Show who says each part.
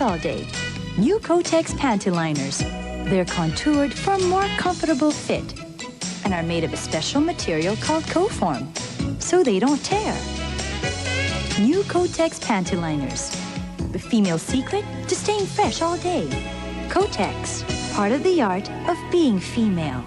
Speaker 1: all day. New Kotex panty liners. They're contoured for a more comfortable fit and are made of a special material called Coform, so they don't tear. New Kotex panty liners. The female secret to staying fresh all day. Kotex, part of the art of being female.